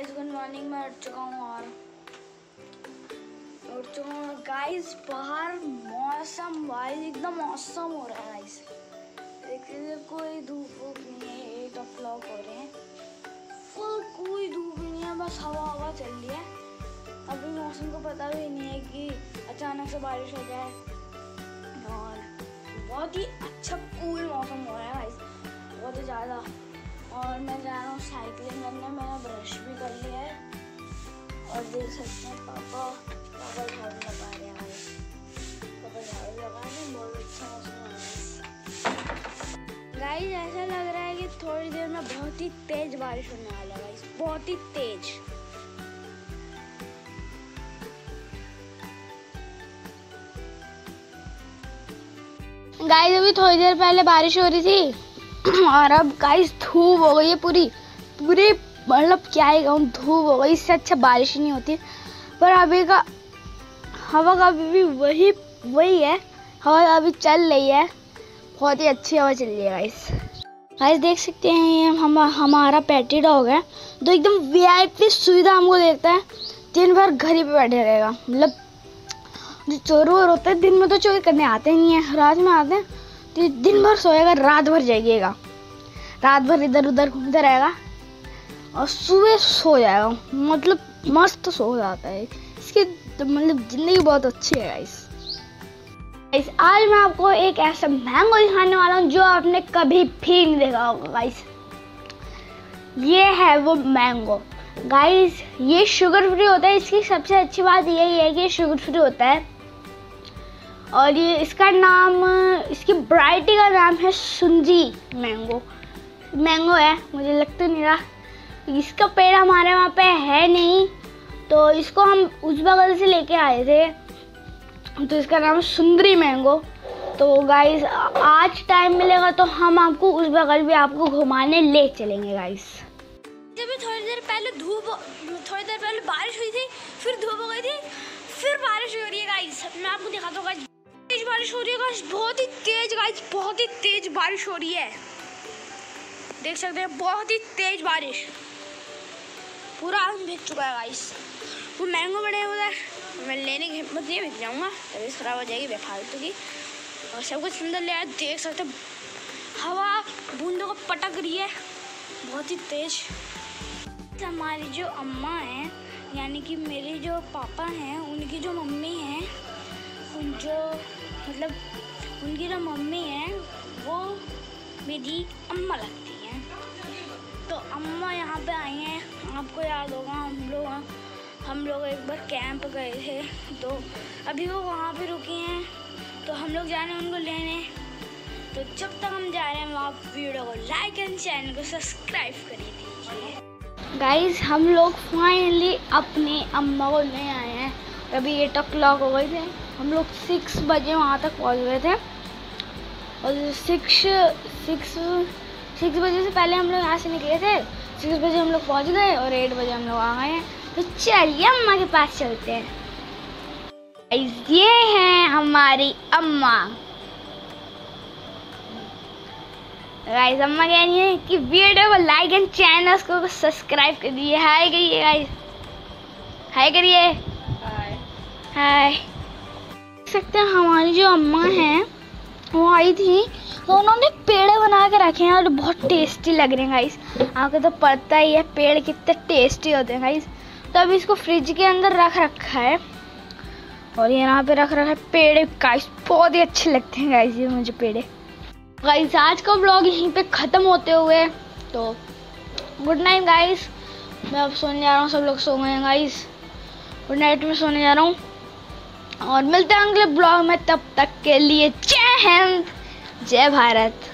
Guys good morning मैं उठ चुका हूँ और उठ चुका हूँ। गाइस बाहर मौसम वाइज एकदम मौसम हो रहा है गाइस देखिए कोई धूप वूप नहीं है एट ओ क्लॉक हो रहे हैं। फुल कोई धूप नहीं है, बस हवा हवा चल रही है। अभी मौसम को पता भी नहीं है कि अचानक से बारिश हो जाए। और बहुत ही अच्छा कूल और मैं जा रहा हूँ साइकिलिंग करने। मैंने ब्रश भी कर लिया है। और देख सकते हैं पापा पापा झाड़ू लगा रहे हैं पापा झाड़ू लगा रहे हैं, बहुत अच्छा गाइस ऐसा लग रहा है कि थोड़ी देर में बहुत ही तेज बारिश होने वाला है गाइस बहुत ही तेज। गाइस अभी थोड़ी देर पहले बारिश हो रही थी। और अब गाइस धूप हो गई है पूरी। पूरी मतलब क्या ही धूप हो गई, इससे अच्छा बारिश नहीं होती। पर अभी का, हवा का अभी भी वही वही है। हवा अभी चल रही है। बहुत ही अच्छी हवा चल रही है गाइस गाइस देख सकते हैं ये हम, हमारा पैटी डॉग है तो एकदम वीआईपी सुविधा हमको देता है। दिन भर घर ही पे बैठे रहेगा। मतलब जो चोर वोर होते हैं, दिन में तो चोरी करने आते नहीं है, रात में आते हैं। दिन भर सोएगा, रात भर जागिएगा रात भर इधर उधर घूमते रहेगा और सुबह सो जाएगा। मतलब मस्त सो जाता है। इसकी तो मतलब ज़िंदगी बहुत अच्छी है गाइस गाइस आज मैं आपको एक ऐसा मैंगो दिखाने वाला हूँ, जो आपने कभी भी नहीं देखा होगा गाइस ये है वो मैंगो गाइस ये शुगर फ्री होता है। इसकी सबसे अच्छी बात यही है कि शुगर फ्री होता है। और ये इसका नाम, इसकी वैरायटी का नाम है सुंजी मैंगो मैंगो है, मुझे लगता नहीं रहा। इसका पेड़ हमारे वहाँ पे है नहीं तो इसको हम उस बगल से लेके आए थे। तो इसका नाम सुंदरी मैंगो तो गाइस आज टाइम मिलेगा तो हम आपको उस बगल भी आपको घुमाने ले चलेंगे गाइस जब थोड़ी देर पहले धूप, थोड़ी देर पहले बारिश हुई थी, फिर धूप हो गई थी, फिर बारिश हो रही है गाइस मैं आपको दिखाता हूँ तेज बारिश हो रही है गाइस बहुत ही तेज गाइस बहुत ही तेज बारिश हो रही है। देख सकते हैं, बहुत ही तेज बारिश। पूरा आम भीग चुका है गाइस वो मैंगो बड़े उधर। मैं लेने की हिम्मत नहीं भीग जाऊँगा। तबीयत खराब हो जाएगी, बेफालतू की। और सब कुछ सुंदर ले आया देख सकते हवा बूंदों को पटक रही है। बहुत ही तेज। हमारी जो अम्मा हैं, यानी कि मेरे जो पापा हैं, उनकी जो मम्मी हैं जो मतलब उनकी जो मम्मी है, वो मेरी अम्मा लगती हैं। तो अम्मा यहाँ पे आई हैं। आपको याद होगा, हम लोग हम लोग एक बार कैंप गए थे। तो अभी वो वहाँ पे रुकी हैं। तो हम लोग जा रहे हैं उनको लेने। तो जब तक हम जा रहे हैं, आप वीडियो को लाइक एंड चैनल को सब्सक्राइब कर दीजिए। गाइज़ हम लोग फाइनली अपनी अम्मा को ले आए हैं। अभी एट ओ क्लॉक हो गए थे। हम लोग सिक्स बजे वहाँ तक पहुँच गए थे। और सिक्स सिक्स सिक्स बजे से पहले हम लोग यहाँ से निकले थे। सिक्स बजे हम लोग पहुँच गए और एट बजे हम लोग आ गए हैं तो चलिए अम्मा के पास चलते हैं। ये हैं हमारी अम्मा। गाइस अम्मा कह रही है कि वीडियो को लाइक एंड चैनल को सब्सक्राइब कर दिए हाय करिए गाइस हाय करिए। हाय। सकते हैं हमारी जो अम्मा हैं, वो आई थी तो उन्होंने पेड़ बना के रखे हैं और बहुत टेस्टी लग रहे हैं गाइस आपको तो पता ही है, पेड़ कितने टेस्टी होते हैं गाइस तो अभी इसको फ्रिज के अंदर रख रखा है। और ये यहाँ पे रख रखा है पेड़। गाइस बहुत ही अच्छे लगते हैं गाइस ये मुझे पेड़। गाइस आज का ब्लॉग यहीं पे ख़त्म होते हुए तो गुड नाइट गाइस मैं अब सोने जा रहा हूँ, सब लोग सो गए हैं गाइस गुड नाइट में सोने जा रहा हूँ। और मिलते हैं अगले ब्लॉग में तब तक के लिए जय हिंद जय भारत।